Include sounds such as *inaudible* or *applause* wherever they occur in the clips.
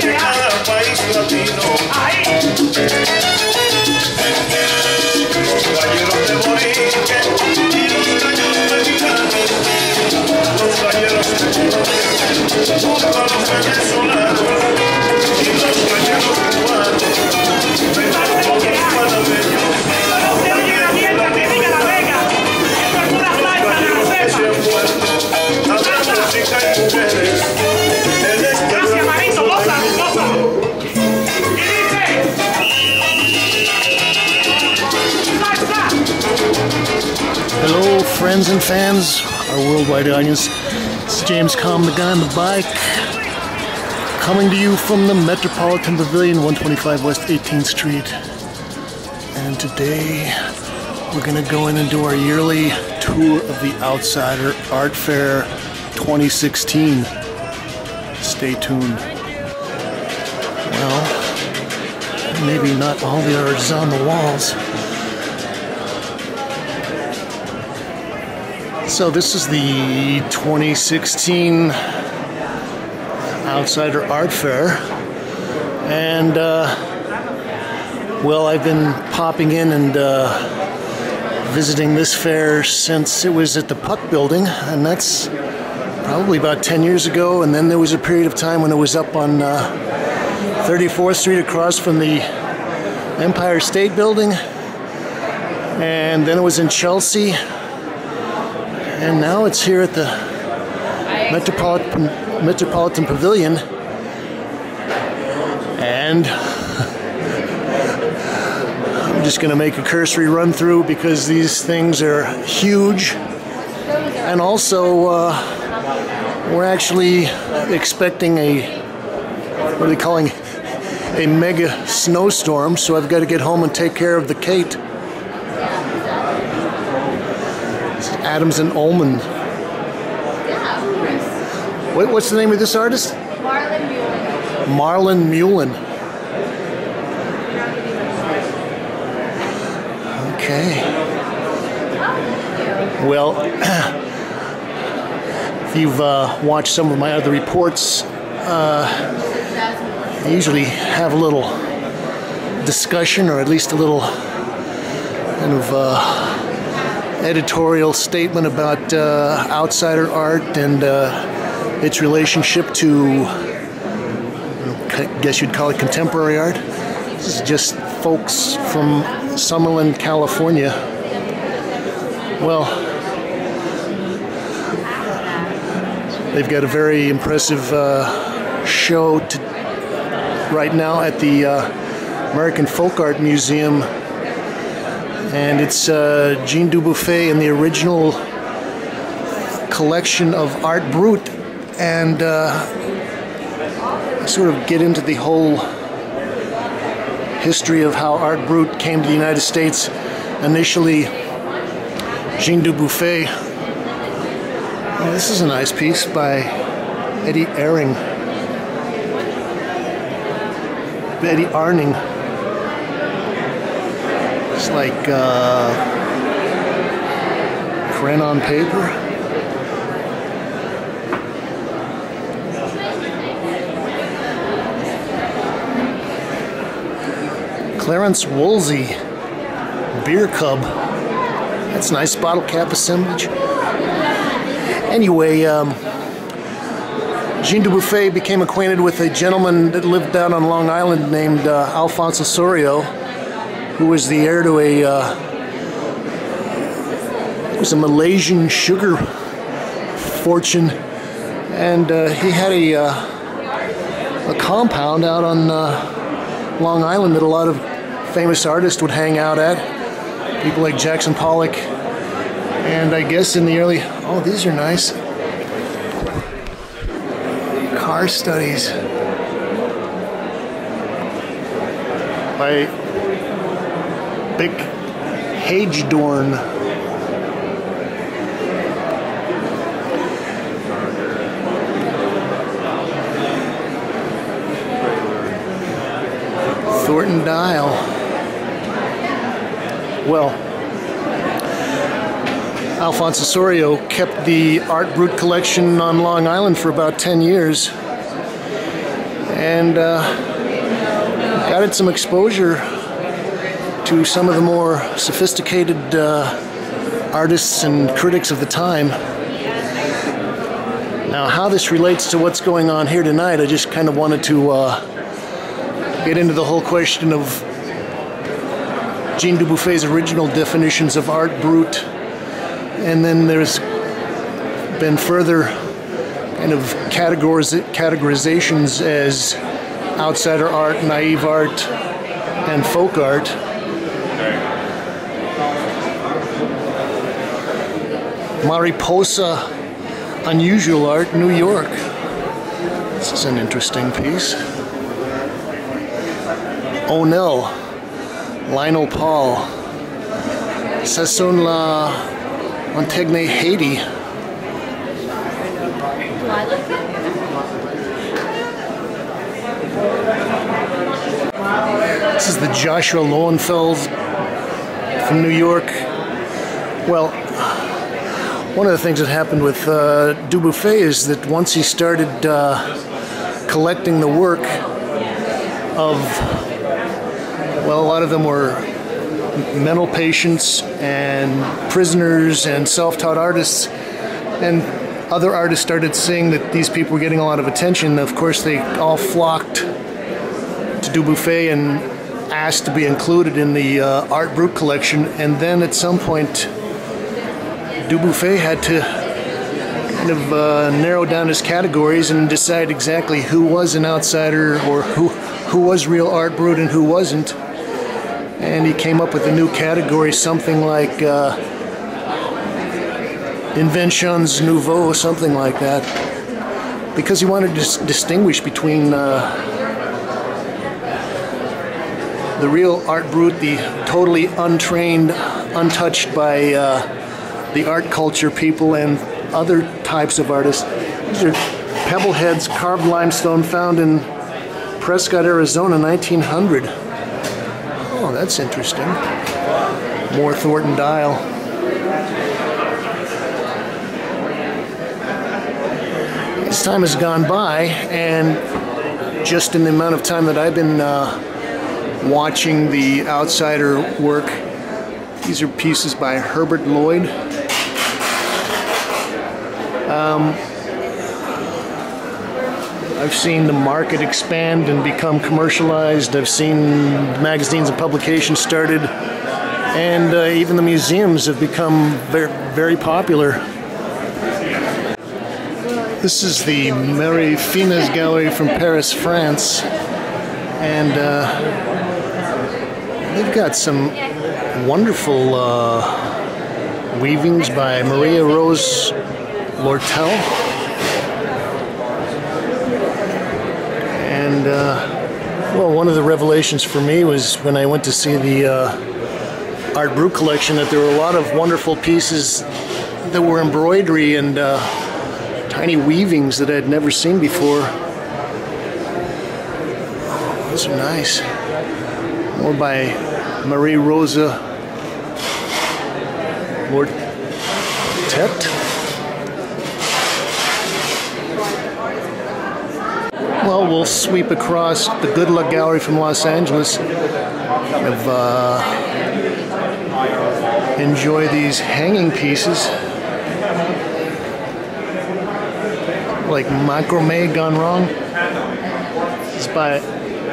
de cada país latino. Friends and fans, our worldwide audience. It's James Kalm, the guy on the bike, coming to you from the Metropolitan Pavilion, 125 West 18th Street. And today, we're going to go in and do our yearly tour of the Outsider Art Fair 2016. Stay tuned. Well, maybe not all the art is on the walls. So this is the 2016 Outsider Art Fair, and uh, well, I've been popping in and uh, visiting this fair since it was at the Puck Building, and that's probably about 10 years ago. And then there was a period of time when it was up on uh, 34th Street across from the Empire State Building, and then it was in Chelsea. And now it's here at the Metropolitan, Metropolitan Pavilion. And *laughs* I'm just going to make a cursory run through because these things are huge. And also, uh, we're actually expecting a, what are they calling, a mega snowstorm. So I've got to get home and take care of the Kate. Adams and Ollman. What, what's the name of this artist? Marlon Buell. Marlon Mullen. Okay. Well, *clears throat* if you've uh, watched some of my other reports, uh, I usually have a little discussion or at least a little kind of uh, editorial statement about uh, outsider art and uh, its relationship to, I guess you'd call it contemporary art. This is just folks from Summerlin, California. Well, they've got a very impressive uh, show to, right now at the uh, American Folk Art Museum and it's uh, Jean Dubuffet in the original collection of Art Brut, and uh, sort of get into the whole history of how Art Brut came to the United States. Initially, Jean Dubuffet. This is a nice piece by Eddie Ehring. Eddie Arning. Like uh, print on paper. Clarence Woolsey, Beer Cub. That's nice bottle cap assemblage. Anyway, um, Jean Dubuffet became acquainted with a gentleman that lived down on Long Island named uh, Alfonso Ossorio who was the heir to a uh, was a Malaysian sugar fortune, and uh, he had a uh, a compound out on uh, Long Island that a lot of famous artists would hang out at. People like Jackson Pollock, and I guess in the early oh these are nice. Car studies. By Bic Hagedorn. Thornton Dial. Well, Alfonso Ossorio kept the Art Brut collection on Long Island for about 10 years. and uh, got it some exposure to some of the more sophisticated uh, artists and critics of the time. Now, how this relates to what's going on here tonight, I just kind of wanted to uh, get into the whole question of Jean Dubuffet's original definitions of art brut, and then there's been further kind of categoriz- categorizations as outsider art, naive art, and folk art. Mariposa Unusual Art, New York. This is an interesting piece. O'Neill, Lionel Paul, Sasson La Montagne, Haiti. This is the Joshua Lowenfeld from New York. Well, one of the things that happened with uh, Dubuffet is that once he started uh, collecting the work of, well, a lot of them were mental patients and prisoners and self taught artists. And other artists started seeing that these people were getting a lot of attention. Of course, they all flocked to Dubuffet and asked to be included in the uh, Art Brut collection. And then at some point, Dubuffet had to kind of uh, narrow down his categories and decide exactly who was an outsider or who who was real art brut and who wasn't. And he came up with a new category, something like uh, inventions nouveau, something like that, because he wanted to s- distinguish between. Uh, the real art brut, the totally untrained, untouched by uh, the art culture people and other types of artists. These are pebble heads, carved limestone found in Prescott, Arizona, 1900. Oh, that's interesting. More Thornton Dial. As time has gone by, and just in the amount of time that I've been uh, watching the outsider work. These are pieces by Herbert Lloyd. Um, I've seen the market expand and become commercialized. I've seen magazines and publications started, and uh, even the museums have become very, very popular. This is the Mary Finez Gallery from Paris, France, and uh, They've got some wonderful uh, weavings by Maria Rose Lortet. And, uh, well, one of the revelations for me was when I went to see the uh, Art Brut collection that there were a lot of wonderful pieces that were embroidery and uh, tiny weavings that I'd never seen before. Those are nice or by Marie Rosa Well, we'll sweep across the Good Luck Gallery from Los Angeles. Of, uh, enjoy these hanging pieces like macrame gone wrong. It's by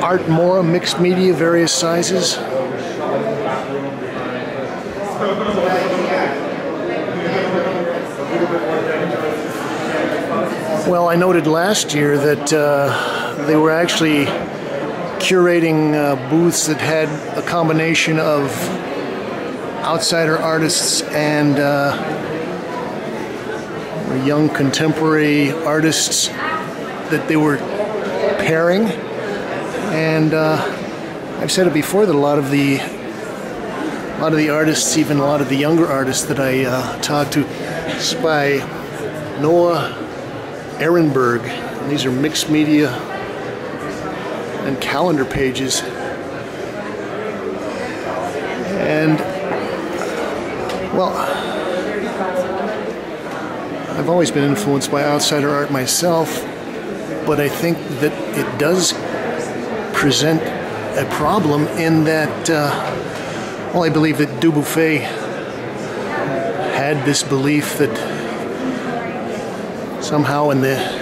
Art Mora, mixed media, various sizes. Well, I noted last year that uh, they were actually curating uh, booths that had a combination of outsider artists and uh, young contemporary artists that they were pairing. And uh, I've said it before that a lot of the a lot of the artists, even a lot of the younger artists that I uh, talked to, is by Noah Ehrenberg. And these are mixed media and calendar pages. And well, I've always been influenced by outsider art myself. but I think that it does present a problem in that, uh, well, I believe that Dubuffet had this belief that somehow in the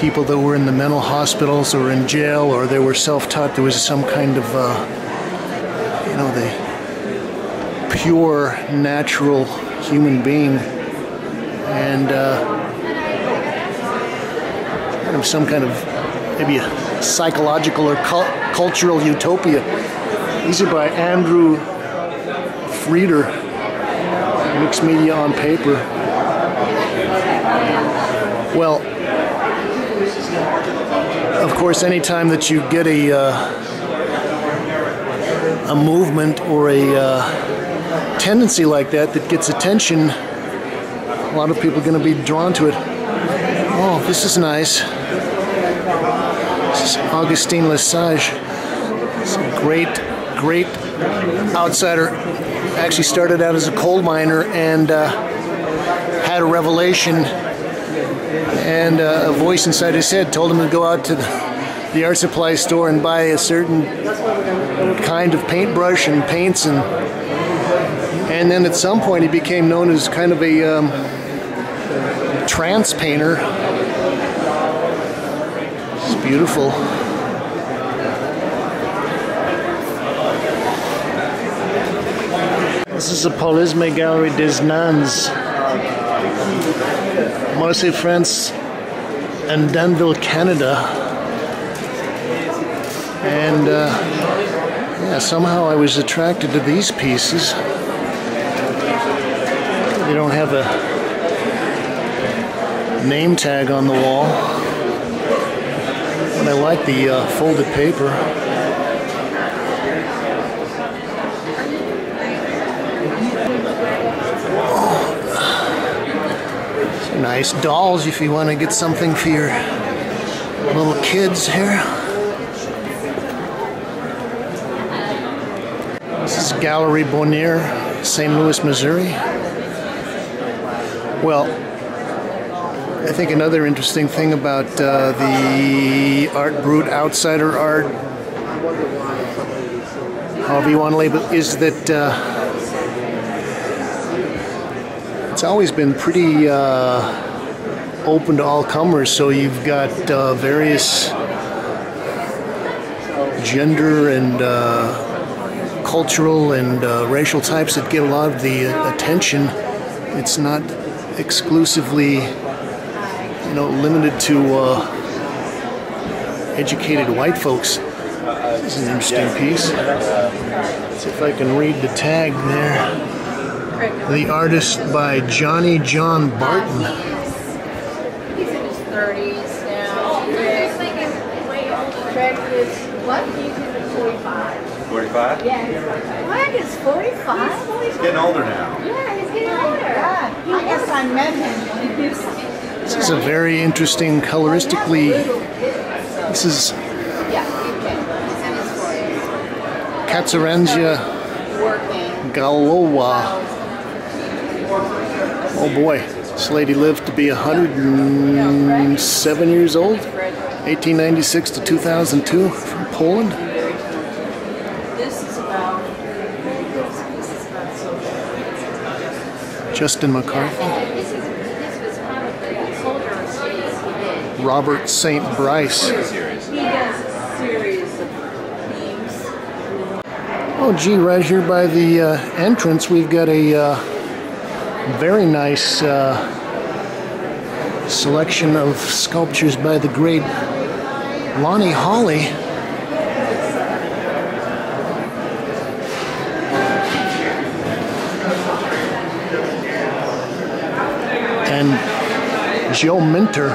people that were in the mental hospitals or in jail or they were self-taught, there was some kind of, uh, you know, the pure, natural human being and uh, kind of some kind of maybe a psychological or cul- cultural utopia. These are by Andrew Frieder, Mixed Media on Paper. Well, of course, anytime that you get a uh, a movement or a uh, tendency like that that gets attention, a lot of people are going to be drawn to it. Oh, this is nice. This is Augustine Lesage. It's a great, great outsider. Actually started out as a coal miner and uh, had a revelation and uh, a voice inside his head told him to go out to the, the art supply store and buy a certain kind of paintbrush and paints and and then at some point he became known as kind of a um, trance painter. It's beautiful. This is the Paulisme Gallery des Nans. Marseille, France, and Danville, Canada. And uh, yeah, somehow I was attracted to these pieces. They don't have a name tag on the wall, but I like the uh, folded paper. Nice dolls if you want to get something for your little kids here. This is Gallery Bonnier, St. Louis, Missouri. Well, I think another interesting thing about uh, the Art Brut outsider art, however you want to label it, is that uh, it's always been pretty uh, open to all comers. So you've got uh, various gender and uh, cultural and uh, racial types that get a lot of the attention. It's not exclusively, you know, limited to uh, educated white folks. This is an interesting piece. Let's see if I can read the tag there. The artist by Johnny John Barton. He's in his 30s now. Craig is, what? He's in his 45. 45? Yeah, he's 45. What? He's 45? He's getting older now. Yeah, he's getting older. I guess I met him when he was. This is a very interesting coloristically. This is Yeah, you can. He's in his 40s. Katsarangia Working. Galowa. Oh boy, this lady lived to be 107 years old, 1896 to 2002 from Poland. This is about. This is about social. Justin McCarthy, This is this was probably a soldier series he did. Robert St. Bryce. He does a series of themes. Oh, gee, right here by the uh, entrance, we've got a uh, very nice uh, selection of sculptures by the great Lonnie Holley. And Joe Minter.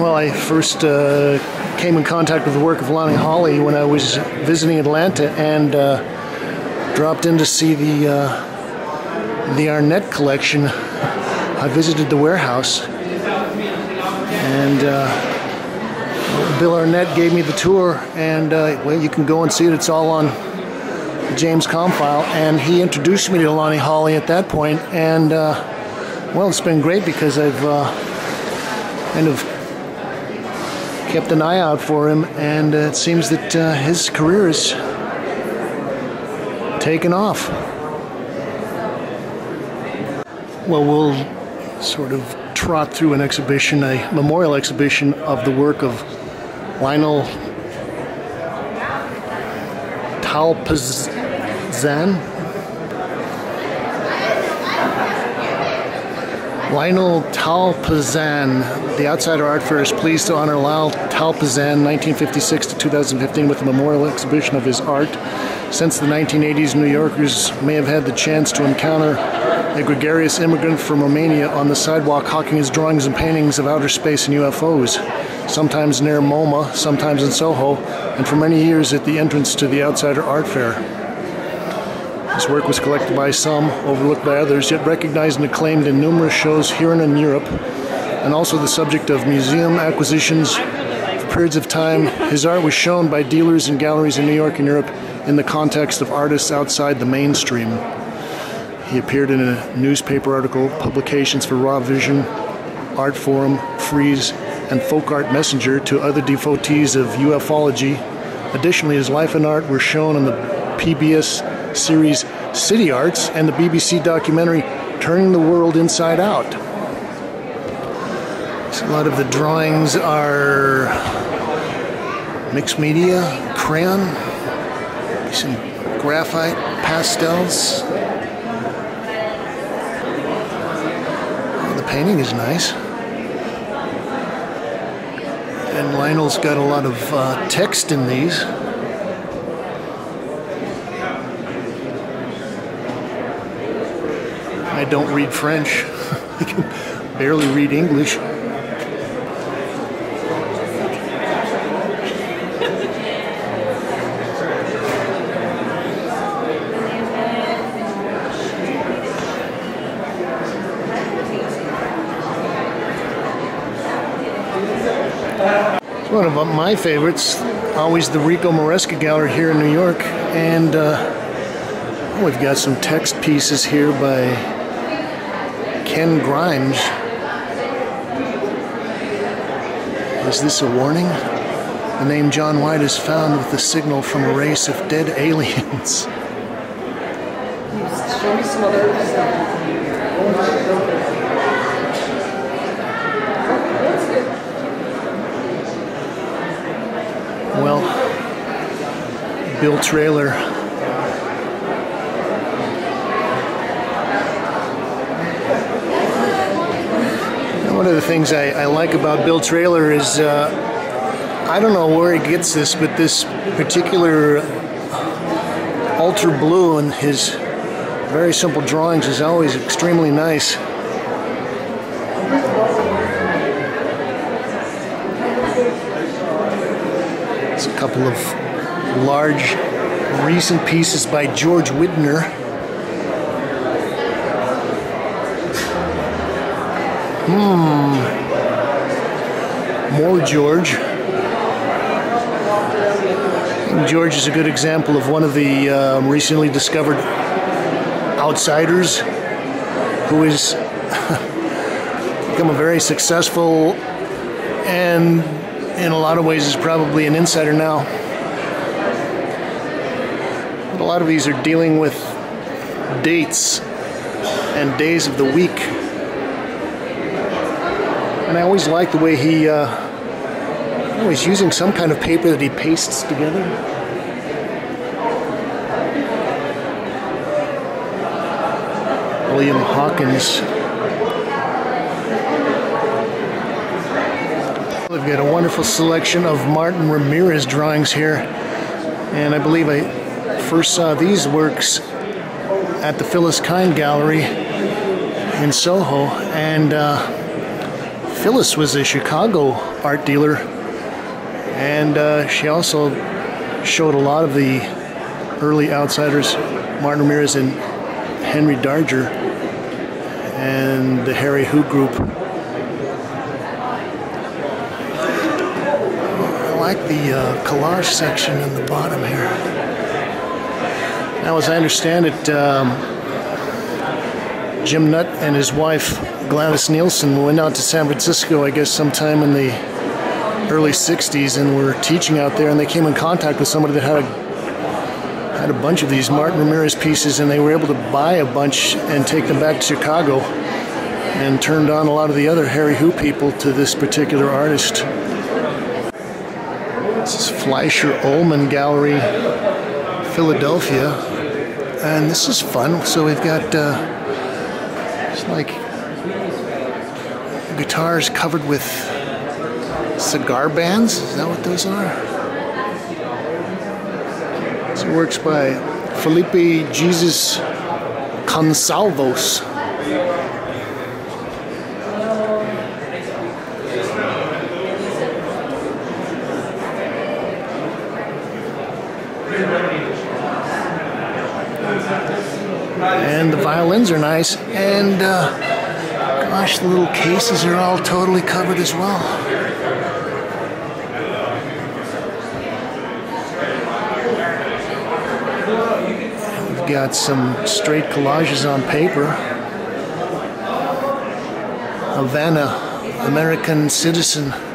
Well, I first uh, came in contact with the work of Lonnie Holley when I was visiting Atlanta and uh, dropped in to see the uh, the Arnett collection. I visited the warehouse, and uh, Bill Arnett gave me the tour. And uh, well, you can go and see it. It's all on James Comfile, and he introduced me to Lonnie Holley at that point, and uh, well, it's been great because I've uh, kind of kept an eye out for him, and uh, it seems that uh, his career is taken off. Well, we'll sort of trot through an exhibition, a memorial exhibition of the work of Lionel Talpazan. Lionel Talpazan, the Outsider Art Fair is pleased to honor Lionel Talpazan, 1956 to 2015, with a memorial exhibition of his art. Since the 1980s, New Yorkers may have had the chance to encounter a gregarious immigrant from Romania on the sidewalk hawking his drawings and paintings of outer space and UFOs, sometimes near MoMA, sometimes in Soho, and for many years at the entrance to the Outsider Art Fair. His work was collected by some, overlooked by others, yet recognized and acclaimed in numerous shows here and in Europe, and also the subject of museum acquisitions for periods of time. His art was shown by dealers and galleries in New York and Europe in the context of artists outside the mainstream. He appeared in a newspaper article, publications for Raw Vision, Art Forum, Frieze, and Folk Art Messenger to other devotees of ufology. Additionally, his life and art were shown on the PBS series City Arts and the BBC documentary Turning the World Inside Out. So a lot of the drawings are mixed media, crayon, some graphite, pastels. The painting is nice. And Lionel's got a lot of uh, text in these. I don't read French. *laughs* I can barely read English. One of my favorites, always the Ricco Maresca Gallery here in New York. And uh, we've got some text pieces here by Ken Grimes. Is this a warning? The name John White is found with the signal from a race of dead aliens. Show me some other. Well, Bill Traylor. One of the things I, I like about Bill Traylor is uh, I don't know where he gets this, but this particular ultra blue and his very simple drawings is always extremely nice. It's a couple of large recent pieces by George Widner. Hmm. More George. George is a good example of one of the um, recently discovered outsiders who has *laughs* become a very successful and in a lot of ways is probably an insider now. But a lot of these are dealing with dates and days of the week. Always like the way he, uh, oh, he's using some kind of paper that he pastes together. William Hawkins. We've got a wonderful selection of Martin Ramirez drawings here. And I believe I first saw these works at the Phyllis Kind Gallery in Soho. And uh, Phyllis was a Chicago art dealer. And uh, she also showed a lot of the early outsiders, Martin Ramirez and Henry Darger, and the Hairy Who Group. I like the uh, collage section in the bottom here. Now, as I understand it, um, Jim Nutt and his wife Gladys Nilsson went out to San Francisco, I guess, sometime in the early 60s and were teaching out there, and they came in contact with somebody that had a had a bunch of these Martin Ramirez pieces, and they were able to buy a bunch and take them back to Chicago, and turned on a lot of the other Hairy Who people to this particular artist. This is Fleisher Ollman Gallery, Philadelphia, and this is fun. So we've got uh, like guitars covered with cigar bands. Is that what those are? This works by Felipe Jesus Consalvos. And the violins are nice, and uh, gosh, the little cases are all totally covered as well. We've got some straight collages on paper. Havana, American citizen.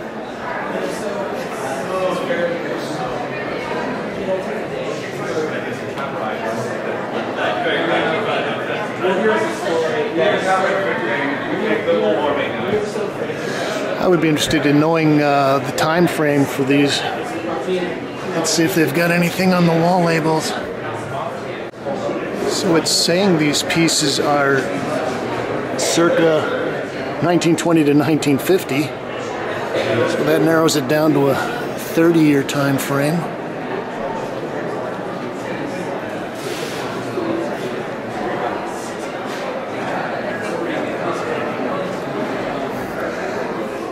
Would be interested in knowing uh, the time frame for these. Let's see if they've got anything on the wall labels. So it's saying these pieces are circa 1920 to 1950. So that narrows it down to a 30 year time frame.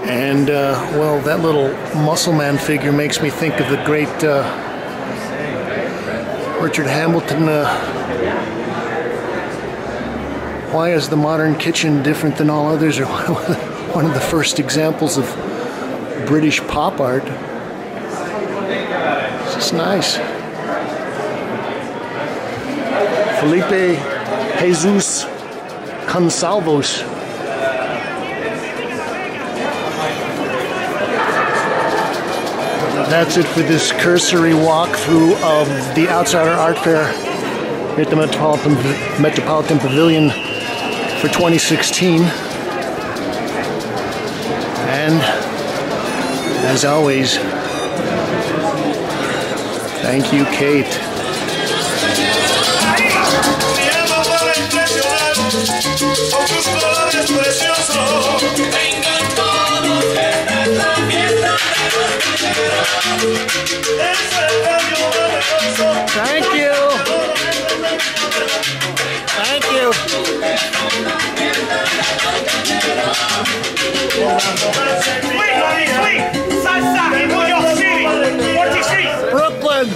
And, uh, well, that little muscle man figure makes me think of the great uh, Richard Hamilton. Uh, why is the modern kitchen different than all others? Or *laughs* one of the first examples of British pop art. It's just nice. Felipe Jesus Consalvos. That's it for this cursory walkthrough of the Outsider Art Fair at the Metropolitan, Metropolitan Pavilion for 2016. And as always, thank you, Kate. Thank you. Thank you. Wait, wait, wait. Salsa in New York City, 43, Brooklyn.